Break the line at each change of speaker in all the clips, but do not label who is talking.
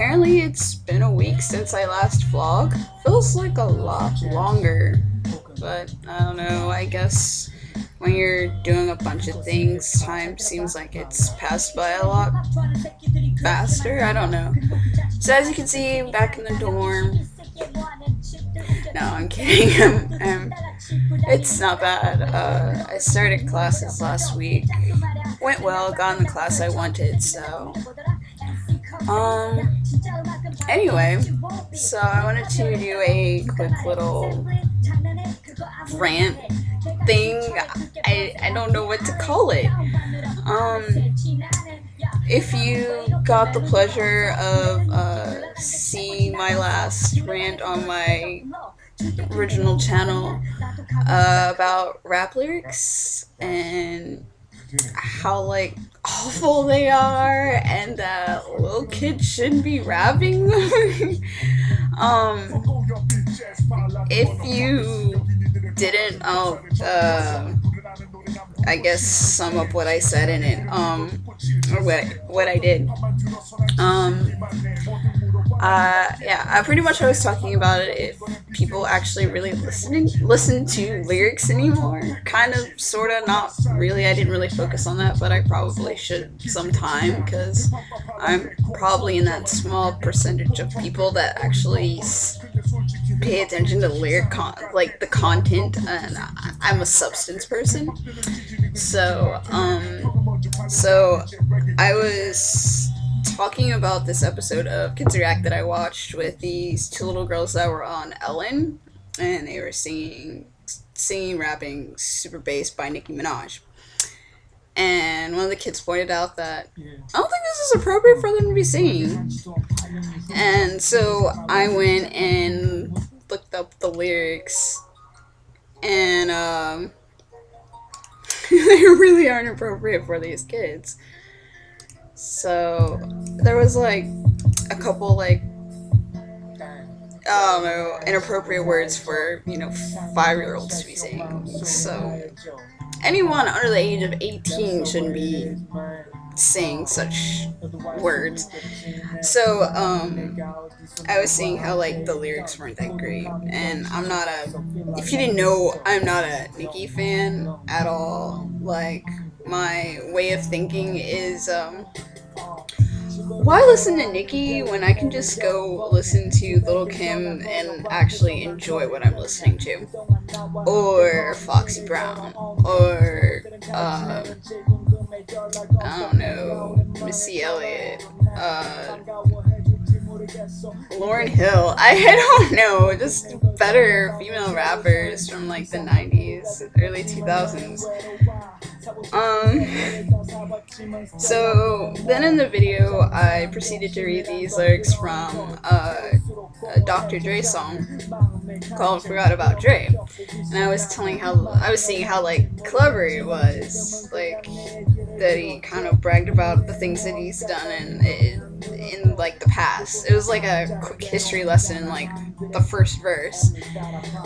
apparently it's been a week since I last vlog. Feels like a lot longer, but I don't know. I guess when you're doing a bunch of things, time seems like it's passed by a lot faster. I don't know. So as you can see, back in the dorm. No, I'm kidding. I'm, I'm, it's not bad. Uh, I started classes last week. Went well, got in the class I wanted, so. Um. Anyway, so I wanted to do a quick little rant thing. I, I don't know what to call it. Um, if you got the pleasure of uh, seeing my last rant on my original channel uh, about rap lyrics and how like awful they are and that little kids shouldn't be rapping um if you didn't I'll uh, I guess sum up what I said in it um or what what I did. Um uh, yeah, I pretty much I was talking about it. If people actually really listening listen to lyrics anymore, kind of, sort of, not really. I didn't really focus on that, but I probably should sometime because I'm probably in that small percentage of people that actually pay attention to lyric con- like the content, and I'm a substance person. So, um, so I was talking about this episode of Kids React that I watched with these two little girls that were on Ellen, and they were singing, singing, rapping "Super Bass" by Nicki Minaj. And one of the kids pointed out that I don't think this is appropriate for them to be singing. And so I went and looked up the lyrics, and um, they really aren't appropriate for these kids. So there was like a couple like know inappropriate words for you know five year olds to be saying. So anyone under the age of eighteen shouldn't be saying such words. So um I was saying how like the lyrics weren't that great and I'm not a if you didn't know I'm not a Nicki fan at all. Like my way of thinking is um why listen to Nicki when I can just go listen to Lil' Kim and actually enjoy what I'm listening to? Or Foxy Brown, or uh, I don't know, Missy Elliott, uh, Lauryn Hill. I don't know, just better female rappers from like the 90s, early 2000s. Um, so then in the video, I proceeded to read these lyrics from a Dr. Dre song called "Forgot About Dre," and I was telling how I was seeing how like clever it was, like that he kind of bragged about the things that he's done in in like the past. It was like a quick history lesson, like the first verse.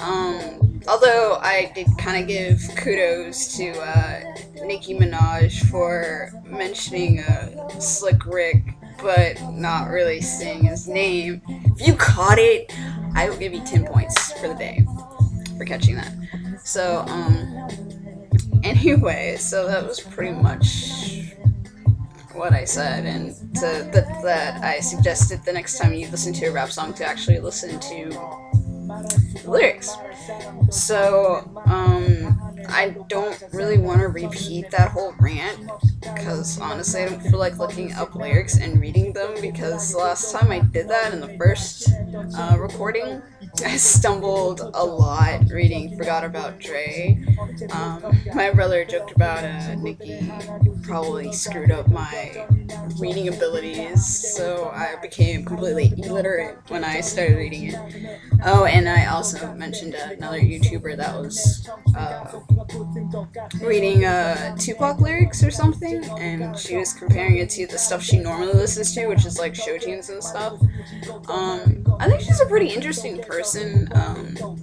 Um, although I did kind of give kudos to uh, Nicki Minaj for mentioning uh, Slick Rick, but not really saying his name. If you caught it, I will give you 10 points for the day for catching that. So, um, anyway, so that was pretty much what I said, and to, that, that I suggested the next time you listen to a rap song to actually listen to lyrics. So, um, I don't really want to repeat that whole rant because honestly, I don't feel like looking up lyrics and reading them because the last time I did that in the first uh, recording, I stumbled a lot reading Forgot About Dre. Um, my brother joked about uh, Nicki probably screwed up my reading abilities, so I became completely illiterate when I started reading it. Oh, and I also mentioned another YouTuber that was uh, reading uh, Tupac lyrics or something, and she was comparing it to the stuff she normally listens to, which is like show tunes and stuff. Um, I think she's a pretty interesting person. Um,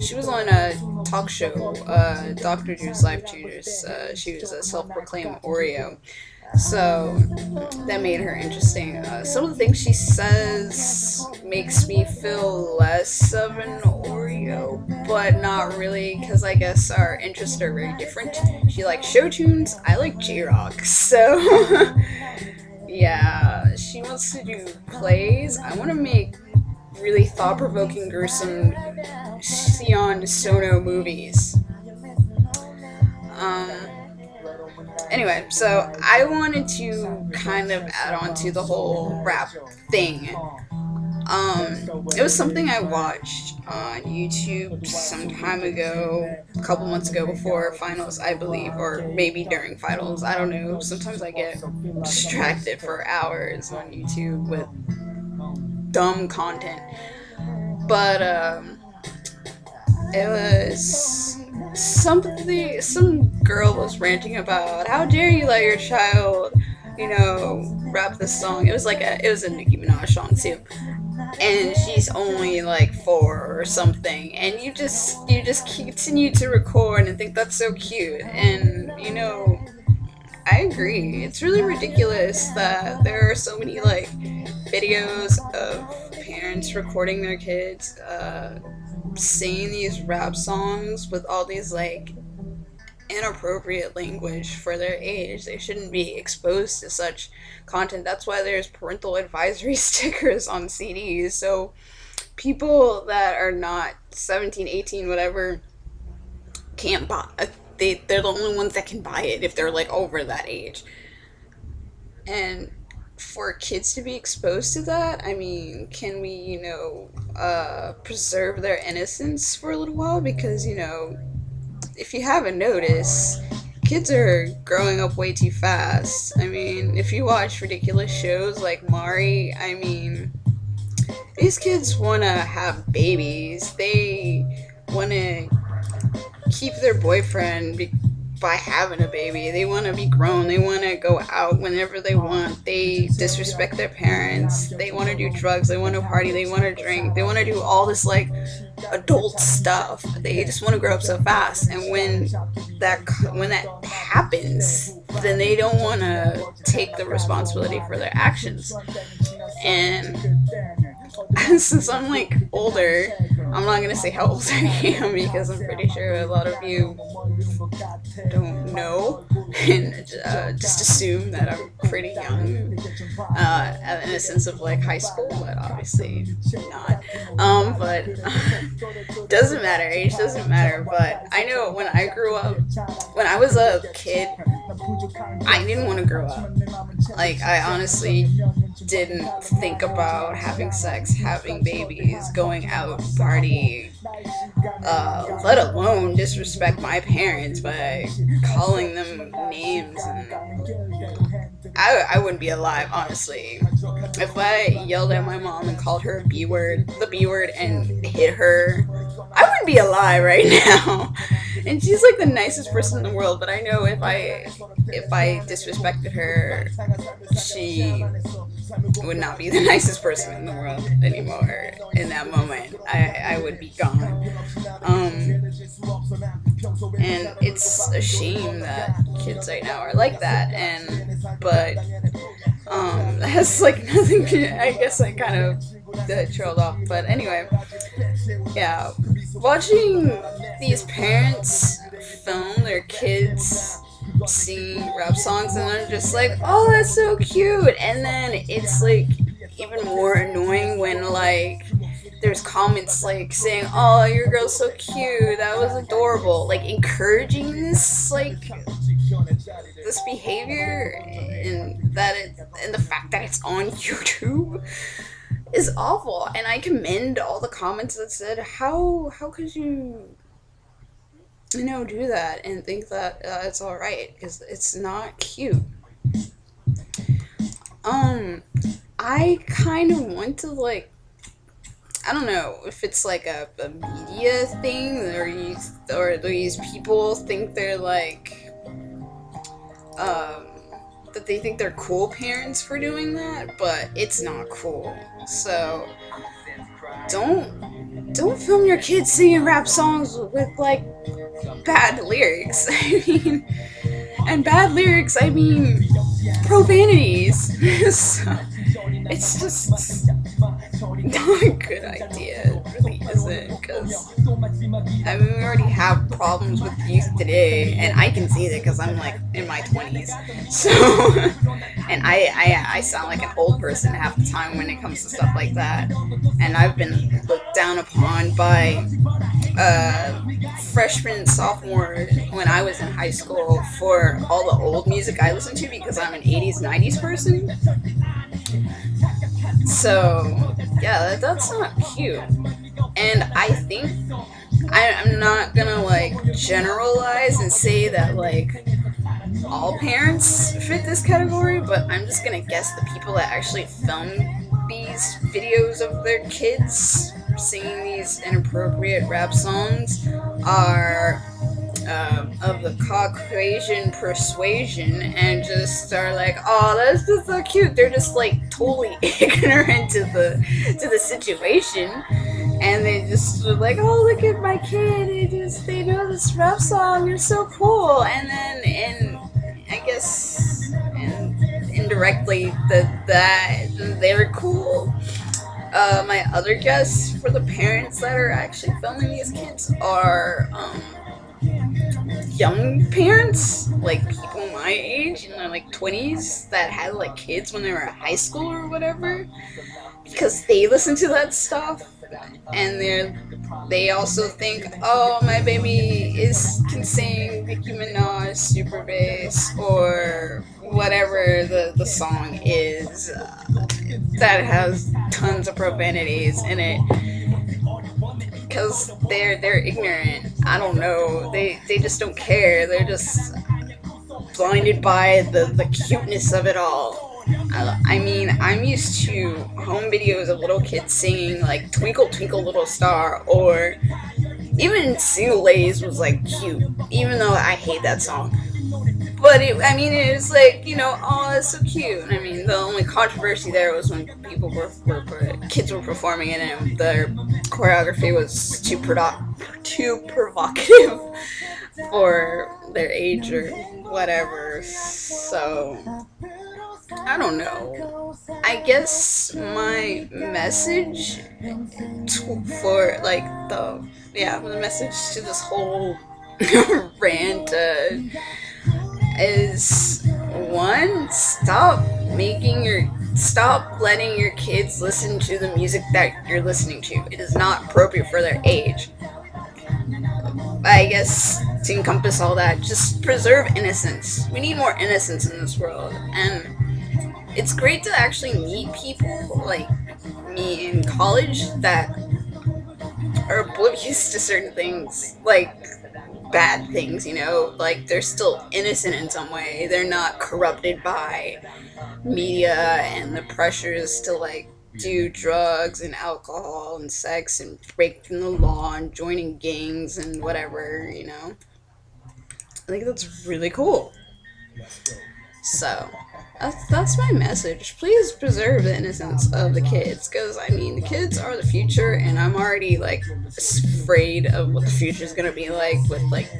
she was on a talk show, uh, Dr. Drew's Life Tutors. Uh, she was a self-proclaimed Oreo. So that made her interesting. Uh, some of the things she says makes me feel less of an Oreo, but not really, because I guess our interests are very different. She likes show tunes, I like J Rock, so yeah, she wants to do plays. I want to make really thought provoking, gruesome Sion Sono movies. Um, anyway, so I wanted to kind of add on to the whole rap thing. Um, it was something I watched on YouTube some time ago, a couple months ago before finals, I believe, or maybe during finals. I don't know. Sometimes I get distracted for hours on YouTube with dumb content. But um, it was something. Some girl was ranting about how dare you let your child, you know, rap this song. It was like a, it was a Nicki Minaj song too, and she's only like four or something. And you just you just continue to record and think that's so cute, and you know. I agree. It's really ridiculous that there are so many like videos of parents recording their kids uh, singing these rap songs with all these like inappropriate language for their age. They shouldn't be exposed to such content. That's why there's parental advisory stickers on CDs. So people that are not 17, 18, whatever can't buy they they're the only ones that can buy it if they're like over that age. And for kids to be exposed to that, I mean, can we, you know, uh, preserve their innocence for a little while? Because, you know, if you haven't noticed, kids are growing up way too fast. I mean, if you watch ridiculous shows like Maury, I mean, these kids want to have babies. They want to keep their boyfriend by having a baby. They want to be grown. They want to go out whenever they want. They disrespect their parents. They want to do drugs. They want to party. They want to drink. They want to do all this like adult stuff. They just want to grow up so fast. And when that when that happens, then they don't want to take the responsibility for their actions. And since I'm like older, I'm not gonna say how old I am because I'm pretty sure a lot of you don't know and uh, just assume that I'm pretty young uh, in a sense of like high school, but obviously not. Um, but it doesn't matter, age doesn't matter. But I know when I grew up, when I was a kid, I didn't want to grow up. Like I honestly didn't think about having sex, having babies, going out, partying, uh, let alone disrespect my parents by calling them names. I, I wouldn't be alive, honestly. If I yelled at my mom and called her a B word, the B word, and hit her, I wouldn't be alive right now. And she's like the nicest person in the world, but I know if I if I disrespected her, she would not be the nicest person in the world anymore. In that moment, I, I would be gone. Um, and it's a shame that kids right now are like that. And but um, that's like nothing. to, I guess I kind of trailed off. But anyway, yeah, watching these parents film their kids sing rap songs and I'm just like, oh, that's so cute. And then it's like even more annoying when like there's comments like saying, "Oh, your girl's so cute. That was adorable." Like encouraging this like this behavior and that it and the fact that it's on YouTube is awful. And I commend all the comments that said, "How how could you you know, do that and think that uh, it's all right because it's not cute. Um, I kind of want to like, I don't know if it's like a, a media thing or you or these people think they're like, um, that they think they're cool parents for doing that, but it's not cool. So don't don't film your kids singing rap songs with like bad lyrics. I mean, and bad lyrics, I mean, profanities. so, it's just not a good idea. It really isn't. Because, I mean, we already have problems with youth today, and I can see that because I'm like in my 20s. So, and I, I, I sound like an old person half the time when it comes to stuff like that. And I've been looked down upon by uh, freshman and sophomore when I was in high school for all the old music I listened to because I'm an 80s, 90s person. So, yeah, that, that's not cute. And I think I, I'm not gonna like generalize and say that like all parents fit this category, but I'm just gonna guess the people that actually film these videos of their kids singing these inappropriate rap songs are uh, of the Caucasian persuasion and just are like, oh, that's just so cute. They're just like totally ignorant to the to the situation, and they just like, oh, look at my kid. They just they know this rap song. You're so cool. And then and I guess and indirectly that that they're cool. Uh, my other guests for the parents that are actually filming these kids are um, young parents, like people my age in their like 20s that had like kids when they were in high school or whatever, because they listen to that stuff and they're they also think, oh, my baby is can sing Nicki Minaj super bass or whatever the, the song is uh, that has tons of profanities in it because they're they're ignorant. I don't know. They they just don't care. They're just blinded by the the cuteness of it all. I, I mean, I'm used to home videos of little kids singing like "Twinkle Twinkle Little Star" or even "Single Ladies" was like cute, even though I hate that song. But it, I mean, it was like you know, oh, that's so cute. I mean, the only controversy there was when people were, were, were kids were performing it, and their choreography was too prodo- too provocative for their age or whatever. So I don't know. I guess my message to, for like the yeah the message to this whole rant uh, is one stop making your stop letting your kids listen to the music that you're listening to. It is not appropriate for their age. I guess to encompass all that, just preserve innocence. We need more innocence in this world, and it's great to actually meet people like me in college that are oblivious to certain things, like bad things, you know? Like they're still innocent in some way. They're not corrupted by media and the pressures to like do drugs and alcohol and sex and breaking the law and joining gangs and whatever, you know? I think that's really cool. So, that's, that's my message. Please preserve the innocence of the kids, because I mean, the kids are the future, and I'm already like afraid of what the future is gonna be like with like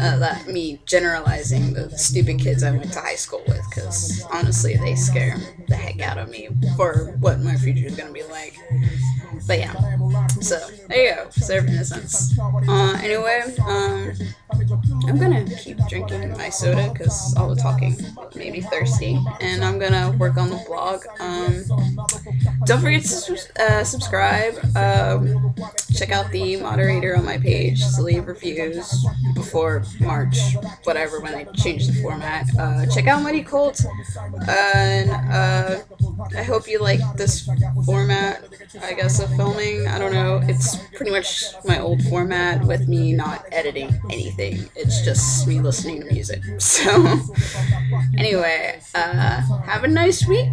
uh, that me generalizing the stupid kids I went to high school with, because honestly, they scare the heck out of me for what my future is gonna be like. But yeah, so there you go, preserve innocence. Uh, anyway, um, I'm gonna keep drinking my soda because all the talking made me thirsty, and I'm gonna work on the blog. Um, don't forget to uh, subscribe. Um, check out the moderator on my page to leave reviews before March, whatever, when I change the format. Uh, check out Muddy Cult, and uh, I hope you like this format, I guess, of filming. I don't know. It's pretty much my old format with me not editing anything. It's just me listening to music. So, anyway, uh, have a nice week.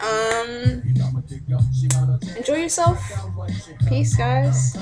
Um, enjoy yourself. Peace, guys.